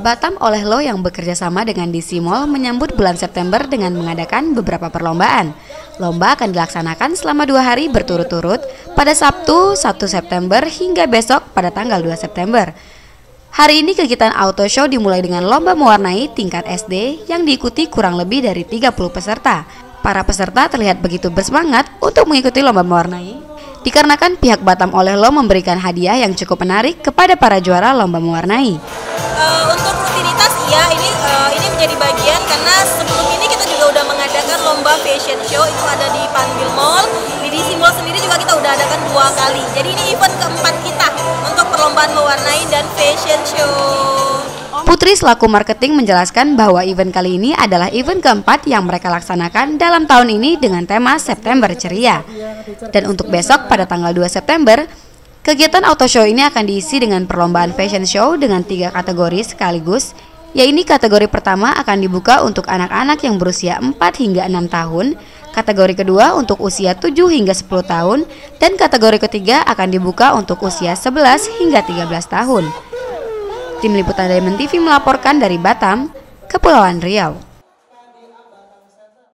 Batam oleh Lo yang bekerja sama dengan DC Mall menyambut bulan September dengan mengadakan beberapa perlombaan. Lomba akan dilaksanakan selama dua hari berturut-turut pada Sabtu 1 September hingga besok pada tanggal 2 September. Hari ini kegiatan auto show dimulai dengan lomba mewarnai tingkat SD yang diikuti kurang lebih dari 30 peserta. Para peserta terlihat begitu bersemangat untuk mengikuti lomba mewarnai. Dikarenakan pihak Batam oleh Lo memberikan hadiah yang cukup menarik kepada para juara lomba mewarnai. Uh, untuk rutinitas iya ini uh, ini menjadi bagian karena sebelum ini kita juga udah mengadakan lomba fashion show itu ada di Panbil Mall di Mall sendiri juga kita udah adakan dua kali jadi ini event keempat kita untuk perlombaan mewarnai dan fashion show Putri selaku marketing menjelaskan bahwa event kali ini adalah event keempat yang mereka laksanakan dalam tahun ini dengan tema September Ceria. Dan untuk besok pada tanggal 2 September, Kegiatan auto show ini akan diisi dengan perlombaan fashion show dengan tiga kategori sekaligus, yaitu kategori pertama akan dibuka untuk anak-anak yang berusia 4 hingga 6 tahun, kategori kedua untuk usia 7 hingga 10 tahun, dan kategori ketiga akan dibuka untuk usia 11 hingga 13 tahun. Tim Liputan Diamond TV melaporkan dari Batam, Kepulauan Riau.